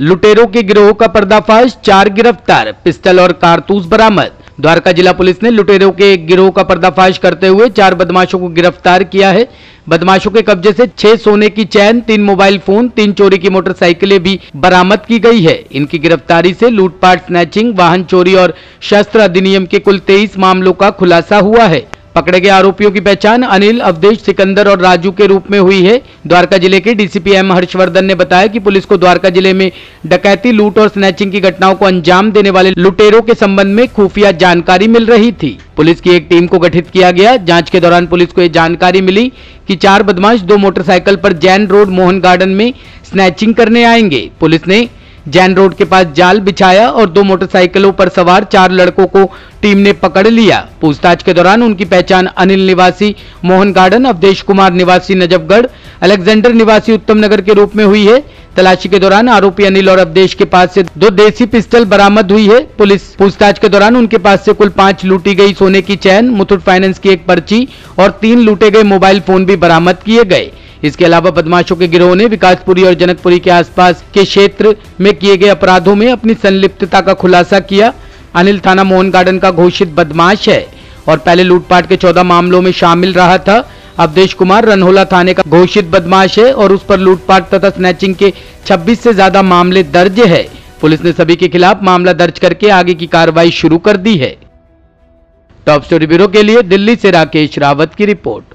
लुटेरों के गिरोह का पर्दाफाश, चार गिरफ़्तार पिस्टल और कारतूस बरामद। द्वारका जिला पुलिस ने लुटेरों के गिरोह का पर्दाफाश करते हुए चार बदमाशों को गिरफ़्तार किया है। बदमाशों के कब्जे से छह सोने की चैन, तीन मोबाइल फ़ोन, तीन चोरी की मोटरसाइकिलें भी बरामद की गई है। इनकी गिरफ्तारी से लूटपाट, स्नैचिंग, वाहन चोरी और शस्त्र अधिनियम के कुल तेईस मामलों का खुलासा हुआ है। पकड़े गए आरोपियों की पहचान अनिल अवधेश सिकंदर और राजू के रूप में हुई है। द्वारका ज़िले के डीसीपी एम हर्षवर्धन ने बताया कि पुलिस को द्वारका ज़िले में डकैती, लूट और स्नैचिंग की घटनाओं को अंजाम देने वाले लुटेरों के संबंध में खुफिया जानकारी मिल रही थी। पुलिस की एक टीम को गठित किया गया। जाँच के दौरान पुलिस को यह जानकारी मिली कि चार बदमाश दो मोटरसाइकिल पर जैन रोड, मोहन गार्डन में स्नैचिंग करने आएँगे। पुलिस ने जैन रोड के पास जाल बिछाया और दो मोटरसाइकिलों पर सवार चार लड़कों को टीम ने पकड़ लिया। पूछताछ के दौरान उनकी पहचान अनिल निवासी, मोहन गार्डन, अवधेश कुमार निवासी, नजफगढ़, अलेक्जेंडर निवासी उत्तम नगर के रूप में हुई है। तलाशी के दौरान आरोपी अनिल और अवधेश के पास से दो देसी पिस्टल बरामद हुई है। पुलिस पूछताछ के दौरान उनके पास से कुल पाँच लूटी गई सोने की चैन, मुथुट फाइनेंस की एक पर्ची और तीन लूटे गए मोबाइल फ़ोन भी बरामद किए गए। इसके अलावा बदमाशों के गिरोह ने विकासपुरी और जनकपुरी के आसपास के क्षेत्र में किए गए अपराधों में अपनी संलिप्तता का खुलासा किया। अनिल थाना मोहन गार्डन का घोषित बदमाश है और पहले लूटपाट के चौदह मामलों में शामिल रहा था। अवधेश कुमार रनहोला थाने का घोषित बदमाश है और उस पर लूटपाट तथा स्नैचिंग के 26 से ज़्यादा मामले दर्ज है। पुलिस ने सभी के खिलाफ मामला दर्ज करके आगे की कार्रवाई शुरू कर दी है। टॉप स्टोरी ब्यूरो के लिए दिल्ली से राकेश रावत की रिपोर्ट।